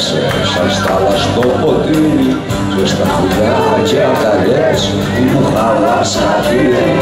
Έπαιξε σαν στάλα στο ποτήρι και στα χουλιά και αγκαλιές μου χάλα σκαχύρι